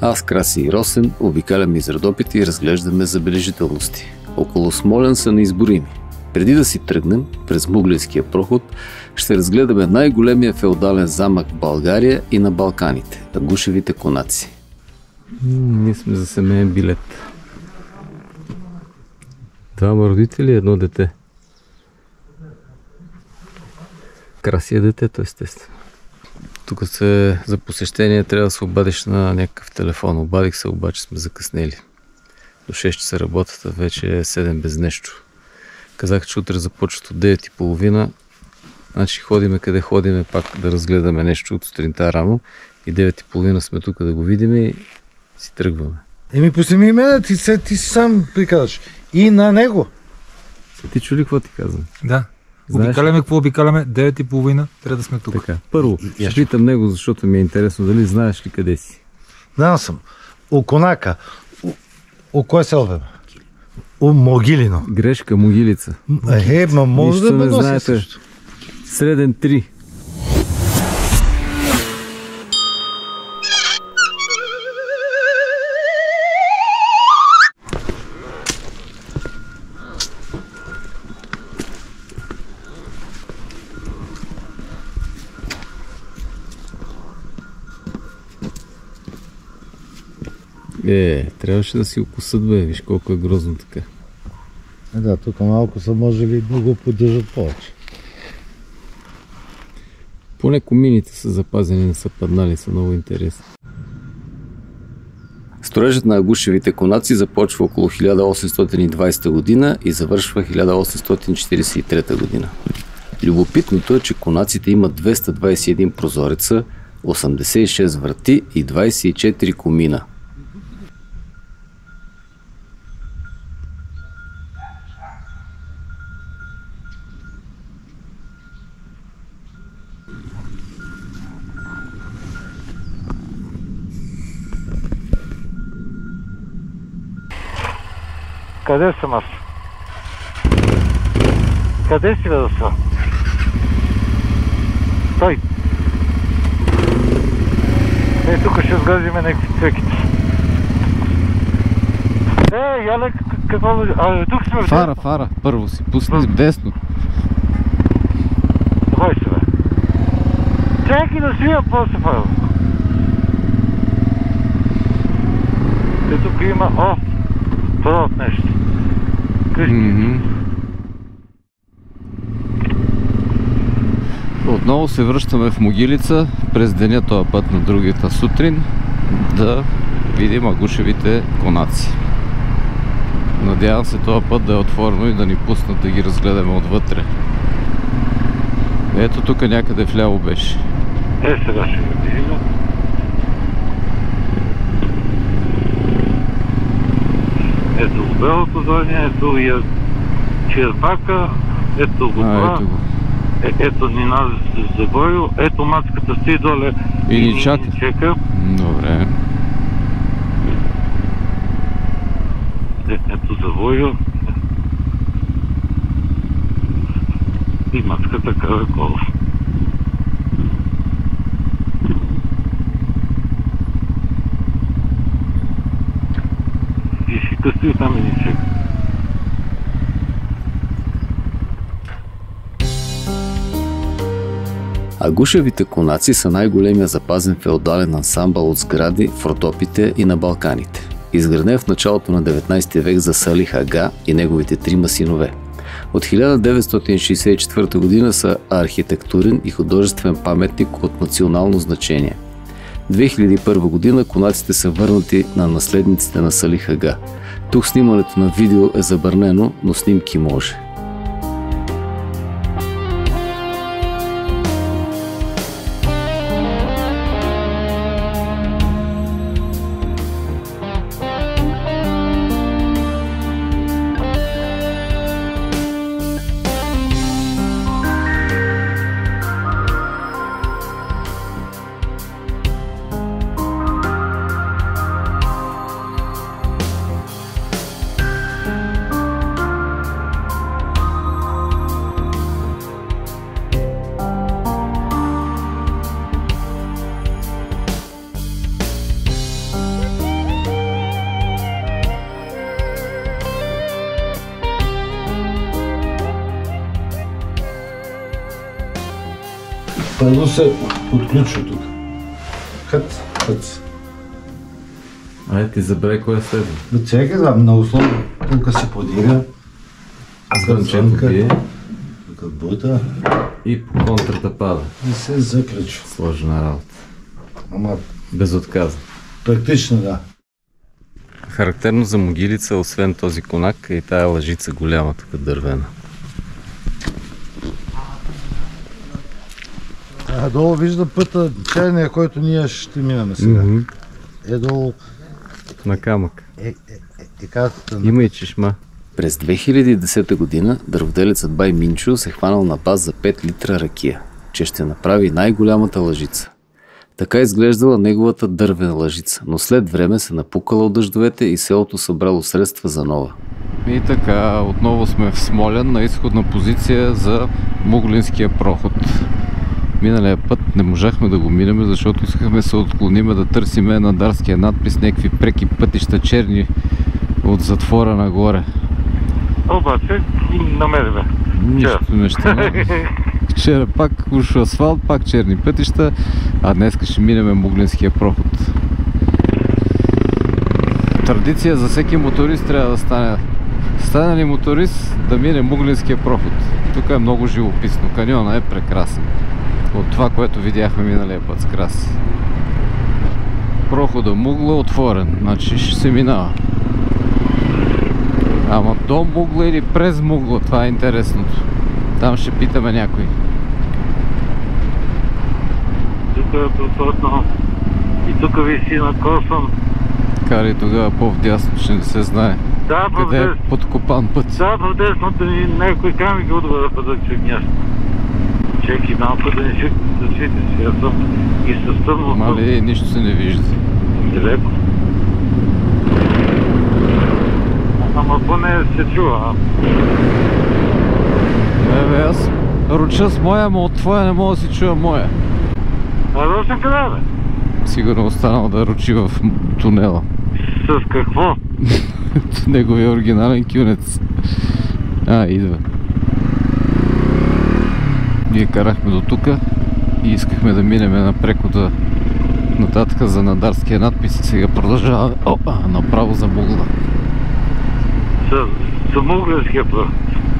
Аз, Краси и Росен обикаляме из Родопите и разглеждаме забележителности. Около Смолен са неизборими. Преди да си тръгнем през Муглинския проход, ще разгледаме най-големия феодален замък в България и на Балканите – Агушевите конаци. Ние сме за семейен билет. Двама родители, едно дете. Краси е детето, естествено. Тук се за посещение трябва да се обадиш на някакъв телефон. Обадих се, обаче сме закъснели. До 6 часа работата, вече е 7 без нещо. Казах, че утре започват от 9.30. Значи ходиме къде ходиме пак да разгледаме нещо от сутринта рано. И 9.30 сме тук да го видим и си тръгваме. Еми, пусти ми мене, ти, се, ти сам приказваш. И на него. Ти чули какво ти казвам? Да. Знаеш? Обикаляме какво обикаляме? 9 и половина. Трябва да сме тук. Така. Първо, ще питам него, защото ми е интересно дали знаеш ли къде си. Знам съм. У Конака. У, у кое село бе? У Могилино. Грешка, могилица. Е, ма може Нищо да не бъде знаете. също. Среден 3. Е, трябваше да си окусат, бе. Виж колко е грозно така. Е, да, тук малко са можели да го поддържат повече. Поне комините са запазени, не са паднали, са много интересни. Строежът на Агушевите конаци започва около 1820 година и завършва 1843 година. Любопитното е, че конаците имат 221 прозореца, 86 врати и 24 комина. Къде съм аз? Къде си бе да са? Стой! Е, тук ще сгазиме някакви цвеките. Е, Яле, какво... А, тук сме Фара, фара, първо си пусни десно. Давай се, бе. Чакай да свия после, Павел. Е, тук има... О! Това от нещо. Къщи. Мгм. Отново се връщаме в Могилица през деня този път на другата сутрин да видим агушевите конаци. Надявам се този път да е отворено и да ни пуснат да ги разгледаме отвътре. Ето тук някъде вляво беше. Е, сега ще видим. Ето го белото здание, ето я черпака, ето го А, това, ето го. е, ето Нина Забойо, ето мацката стои доле И ни чака. чека. Добре. Е, ето Завойо. И мацката Караколов. И си стои там и ни чека. Агушевите конаци са най-големия запазен феодален ансамбъл от сгради в Родопите и на Балканите. Изграден в началото на 19 век за Салих Ага и неговите трима синове. От 1964 година са архитектурен и художествен паметник от национално значение. 2001 година конаците са върнати на наследниците на Салих Ага. Тук снимането на видео е забранено, но снимки може. Първо се отключва тук. Хът, хът. Айде ти забравяй кое е следва. Да чакай, да, много сложно. Тук се подига. Звънчето бие Тук бута и по контрата пада. и се заключва. Сложна работа. Ама Безотказно. практично, да. Характерно за могилица, освен този конак, е и тая лъжица голяма тук дървена. А долу вижда пътя, чайния, който ние ще минаме сега. Е долу, На камък. е, е, е, е картата на Има и чешма. През 2010 година дърводелецът Бай Минчо се хванал на паз за 5 литра ракия, че ще направи най-голямата лъжица. Така изглеждала неговата дървена лъжица, но след време се напукала от дъждовете и селото събрало средства за нова. И така, отново сме в Смолян на изходна позиция за Муглинския проход. Миналия път не можахме да го минеме, защото искахме се отклониме да търсиме на дарския надпис някакви преки пътища черни от затвора нагоре. Обаче намериме. Нищо не ще. Вчера пак уж асфалт, пак черни пътища, а днес ще минеме Муглинския проход. Традиция за всеки моторист трябва да стане. Стане ли моторист да мине Муглинския проход? Тук е много живописно. Каньона е прекрасен. От това, което видяхме миналия път с краси. Прохода Мугла отворен, значи ще се минава. Ама до Мугла или през Мугла, това е интересното. Там ще питаме някой. Тук е просотно. И тук виси на Косъм. Карай тогава по-вдясно, че не се знае. Да, Къде е подкопан път. Да, в десното ни някой камък отвора пътък че място. Чеки малко да не си да си. Аз съм и със тъмно. Мали, нищо се не вижда. Далеко. Ама поне се чува. Е, бе, аз руча с моя, ама от твоя не мога да си чуя моя. А Росен къде бе? Сигурно останал да ручи в тунела. С какво? Неговия оригинален кюнец. А, идва. Ние карахме до тука и искахме да минеме на прехода нататък за надарския надпис и сега продължаваме опа, направо за Мугла. С Муглинския пръв.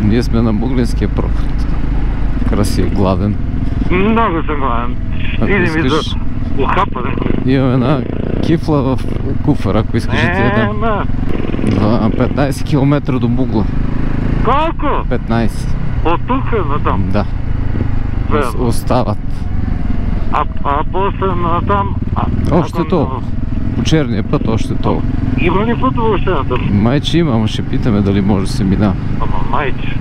Ние сме на Муглинския проход. Краси е гладен. Много съм гладен. Ако Иде ми за искаш- ухапане. Имаме една кифла в куфара, ако искаш да ти я дам. ма. За 15 км до Мугла. Колко? 15. От тук на там. Да. Верно. Остават. А, а после на там... А, Още ако то. на- По черния път още то. Има ли път въобще на там? Майче има, ама ще питаме дали може да се мина. Ама майче.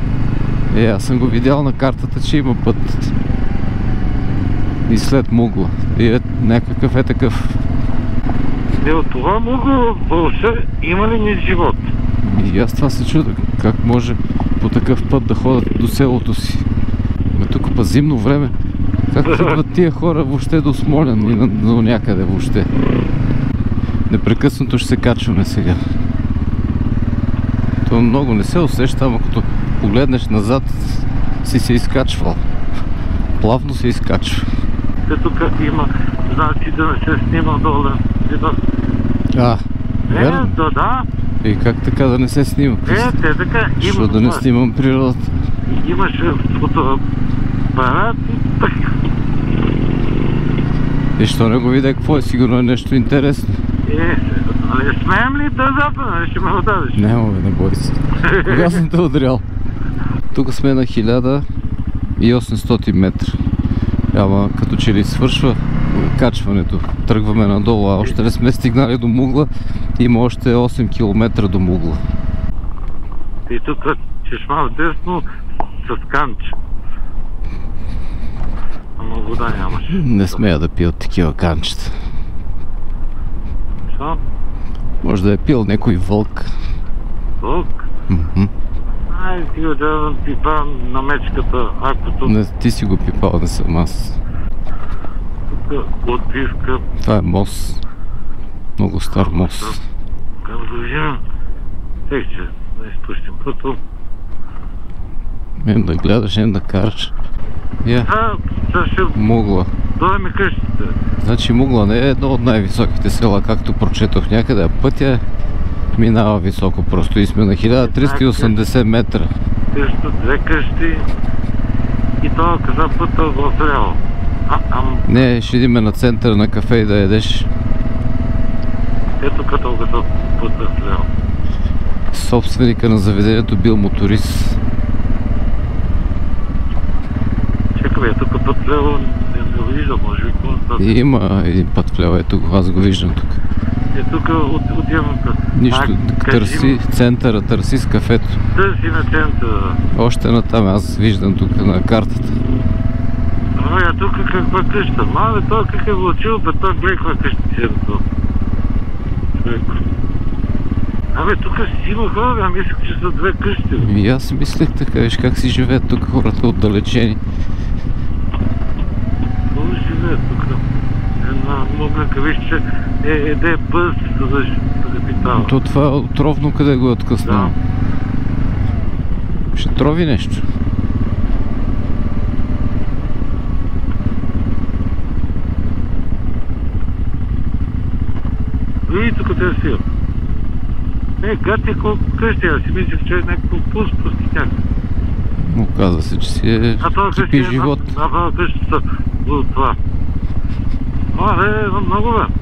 Е, аз съм го видял на картата, че има път. И след Мугла. И е някакъв е такъв. И от това мога въобще има ли ни живот? И аз това се чуда. Как може по такъв път да ходят до селото си? Ме тук па зимно време. Как идват тия хора въобще до Смолян и до някъде въобще? Непрекъснато ще се качваме сега. То много не се усеща, ама като погледнеш назад си се изкачвал. Плавно се изкачва. Те тук има, значи да не се снима долу. А, Е, верно. да, да. И как така да не се снима? Е, те така. Защо да не снимам природата? Имаше фотоапарат и така. И що не го видя, какво е? Сигурно е нещо интересно. Е, нали смеем ли да запада? Ще ме отдадеш. Няма бе, не бой се. Кога съм те удрял? Тук сме на 1800 метра. Ама като че ли свършва качването. Тръгваме надолу, а още не сме стигнали до Мугла. Има още 8 км до Мугла. И тук чешма десно с канч. Ама вода нямаше. Не смея да пия от такива канчета. Що? Може да е пил някой вълк. Мгм. Ай, ти да пипа на мечката, ако тук, Не, ти си го пипал, не съм аз. тук отписка, Това е мост. Много стар мост. как да взимам. Тех, че да изпустим пъто. Ем да гледаш, ем да караш. Я, А, Ще Мугла. дойме къщите. Значи Мугла не е едно от най-високите села, както прочетох някъде, пътя минава високо просто и сме на 1380 метра. Също две къщи и това каза пътя го отляво. А, ам, Не, ще идеме на центъра на кафе и да ядеш. ето като като пътя вляво. Собственика на заведението бил моторист. Чакай, бе, тук път вляво не, не виждам, може би какво И има един път вляво, ето го, аз го виждам тук. Е, тук от, отивам път. Нищо, А, търси кажи центъра, търси с кафето. Търси на центъра. Още на там, аз виждам тук на картата. Ама я тук каква къща? Ма, бе, той как е влачил, бе, той гледай каква къща си е. Човек. Абе, тук си има хора, а мислех, че са две къщи. И аз мислех така, виж как си живеят тук хората отдалечени. Живеят тук. Една мобленка, виж, че е, еде пъс, за питава. То това отровно къде го е откъснал. Да. Ще трови нещо. И тук те си. Е, гати колко къщи, аз си мислех, че е някакво пус, пуститяк. Оказва се, че си е А това къщи е живот. На, на, на къщата от това. А, бе, много бе.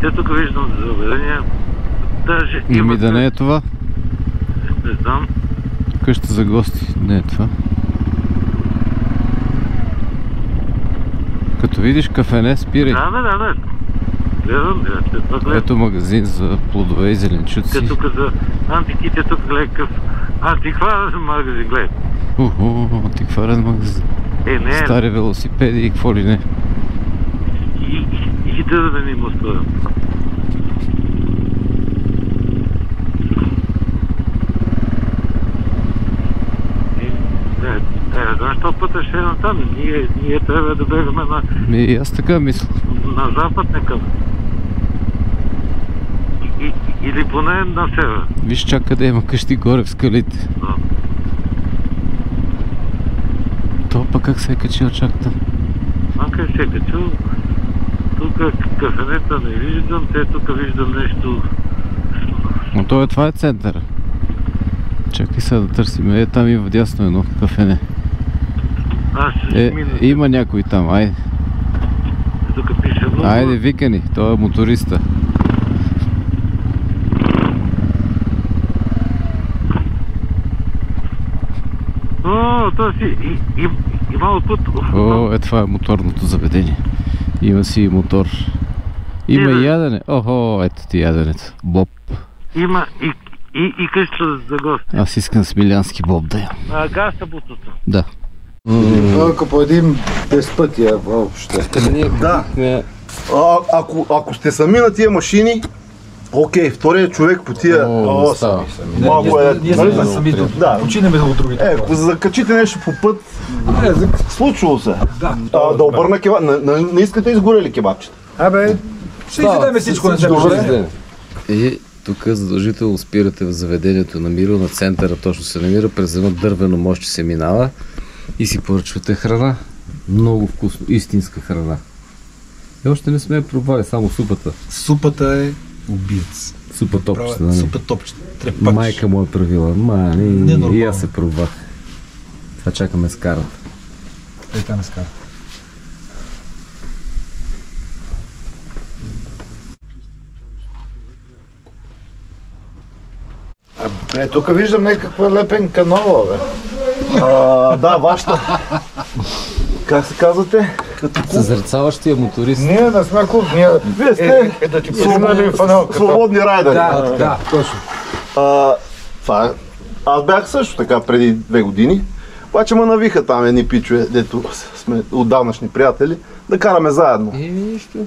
Те тук виждам заведения. Даже Ими да не е това. Не знам. Къща за гости. Не е това. Като видиш кафене, спирай. Да, да, да, да. Гледам, гледам. Това. Ето магазин за плодове и зеленчуци. Те тук за антиките, тук гледай какъв антикварен магазин, гледай. Уху, антикварен магазин. Е, не, Стари велосипеди и какво ли не. и, и, да да не му стоя. Е, то пътя ще е натам. Ние, ние трябва да бегаме на, Ми, аз така мисля. на запад некъм. И, или поне на север. Виж чак къде има къщи горе в скалите. Да. То пък как се е качил чак там. А къде се е качил? Тук кафенета не виждам, те тук виждам нещо. Но то е, това е центъра. Чакай сега да търсим. Е, там и вдясно едно кафене. Аз ще Е, мина. има някой там, айде. Тук пише много. Айде, викани, той е моториста. О, то си, и, и, от път. О, е това е моторното заведение. Има си и мотор. Има и ядене. Охо, ето ти яденето. Боб. Има и, и, и къща за гости. Аз искам смилянски боб да ям. А, гаса бутото. Да. Ако по един 10 пъти е въобще. Да. А, ако, ако сте сами на тия машини, окей, втория човек по тия... О, малко е... Ние сме самите. Да. Починеме от другите. Е, ако закачите нещо по път, Е, за- случвало се. Да. А, да обърна кебаб. Не, не, не искате изгорели кебабчета? Абе, ще изядеме всичко на себе си. И тук задължително спирате в заведението на Миро, на центъра точно се намира, през едно дървено моще се минава и си поръчвате храна. Много вкусно, истинска храна. И още не сме я пробвали, само супата. Супата е убиец. Супа топчета, Правя нали? Супа топче. Трепач. Майка му е правила. Ма, не, и аз се пробвах. Сега чакаме с карата. Ей, там е скара. Е, тук виждам някаква лепенка нова, бе. А, да, вашата. Как се казвате? Като Съзерцаващия моторист. Ние не сме клуб, ние... Вие сте Е, е, да ти фанелката. свободни райдери. Да, да, точно. А, това е. Аз бях също така преди две години. Обаче ме навиха там едни пичове, дето сме отдавнашни приятели, да караме заедно. И нищо.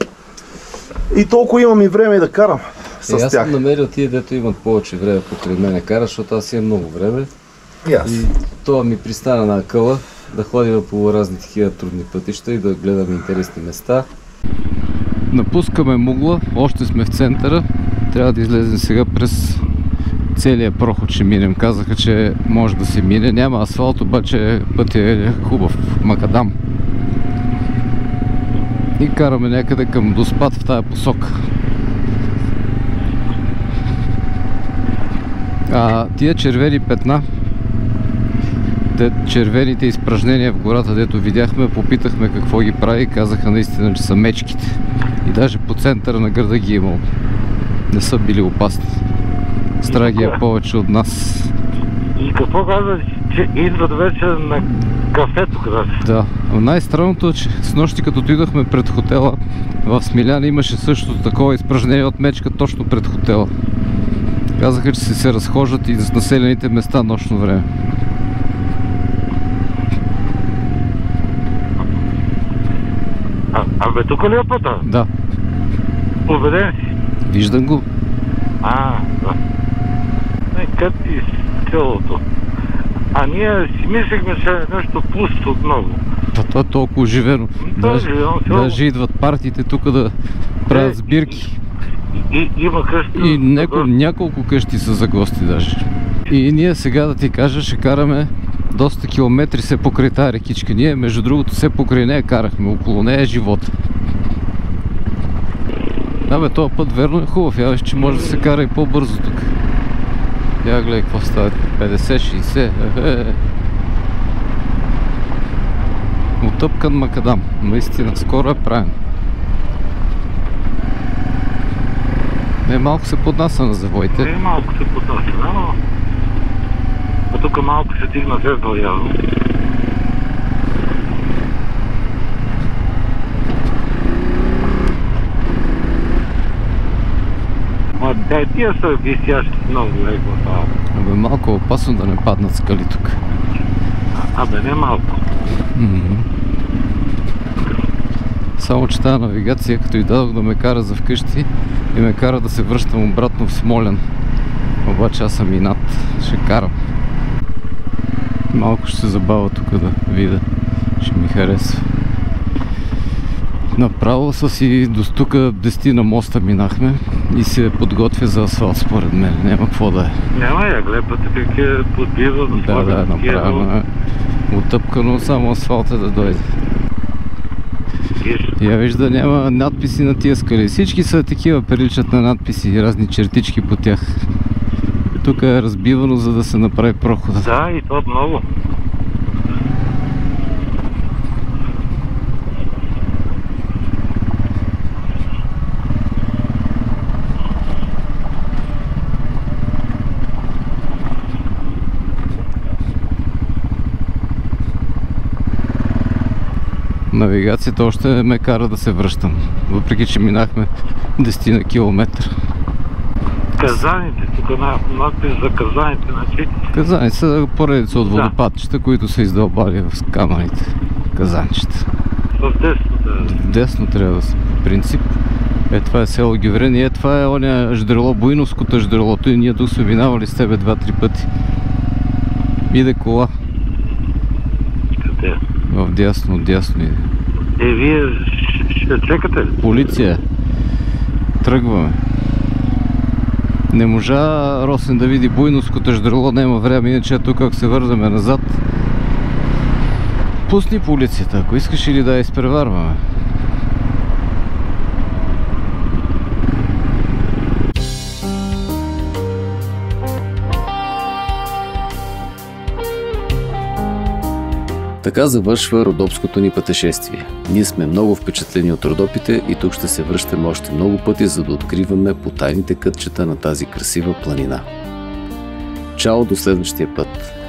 И толкова имам и време и да карам с Е, аз тях. съм намерил тия, дето имат повече време покрай мене кара, защото аз имам много време. И аз. И това ми пристана на акъла да ходим по разни такива трудни пътища и да гледаме интересни места. Напускаме Мугла, още сме в центъра. Трябва да излезем сега през целият проход ще минем. Казаха, че може да се мине. Няма асфалт, обаче пътя е хубав. Макадам. И караме някъде към Доспад в тая посока. А тия червени петна, те червените изпражнения в гората, дето видяхме, попитахме какво ги прави, казаха наистина, че са мечките. И даже по центъра на града ги е имало. Не са били опасни. Страх ги е повече от нас. И какво каза, че идват вече на кафето, си? Да. Но най-странното е, че с нощи като отидохме пред хотела, в Смиляна имаше също такова изпражнение от мечка точно пред хотела. Казаха, че се, се разхождат и с населените места нощно време. А, абе, тук ли е пътя? Да, Убеден си. виждам го. А, да. Ти с селото? А ние си мислихме, че е нещо пусто много. А това е толкова оживено. Да, Даже, живеем в село. даже идват партиите тук да правят Е, сбирки. И, има къщи. И няко, няколко къщи са за гости даже. И ние сега да ти кажа, ще караме доста километри се покрай тази рекичка. Ние, между другото, се покрай нея карахме. Около нея е живот. Да бе, този път верно е хубав. Я виж, че може да се кара и по-бързо тук. Я гледай какво става. 50-60. Ехе. Отъпкан макадам. Наистина, скоро е правен. Не, малко се поднася на завоите. Е, малко се потърси, да, но... Тук малко се дигна зеркало явно. Те, тия са висящи много леко става. Абе, малко е опасно да не паднат скали тук. Абе, не малко. Само че тази навигация, като и дадох да ме кара за вкъщи, и ме кара да се връщам обратно в Смолян. Обаче аз съм и над. Ще карам. Малко ще се забавя тук да видя. Ще ми харесва. Направо с и до тук 10 на моста минахме и се подготвя за асфалт според мен. Няма какво да е. Няма я глепате как е подбива да Да, да, направено е. Отъпкано само асфалта да дойде. Я вижда няма надписи на тия скали. Всички са такива, приличат на надписи, разни чертички по тях. Тук е разбивано, за да се направи прохода. Да, и то много. Навигацията още ме кара да се връщам. Въпреки, че минахме 10 на километра. Казаните, тук на надпис за казаните, значи Казани са поредица от Да. водопадчета, които са издълбали в камъните. Казанчета. в десната. Десно трябва да. По принцип. Е, това е село Гюврен и е, това е оня ждрело, Буйновското ждрелото и ние тук сме минавали с тебе два-три пъти. Иде кола. Къде? В дясно, дясно иде. Е, вие ще, чекате ли? Полиция. Тръгваме. Не можа Росен да види Буйновското ждрело, няма време, иначе тук ако се вързаме назад. Пусни полицията, ако искаш или да я изпреварваме. Така завършва Родопското ни пътешествие. Ние сме много впечатлени от Родопите и тук ще се връщаме още много пъти, за да откриваме потайните кътчета на тази красива планина. Чао до следващия път!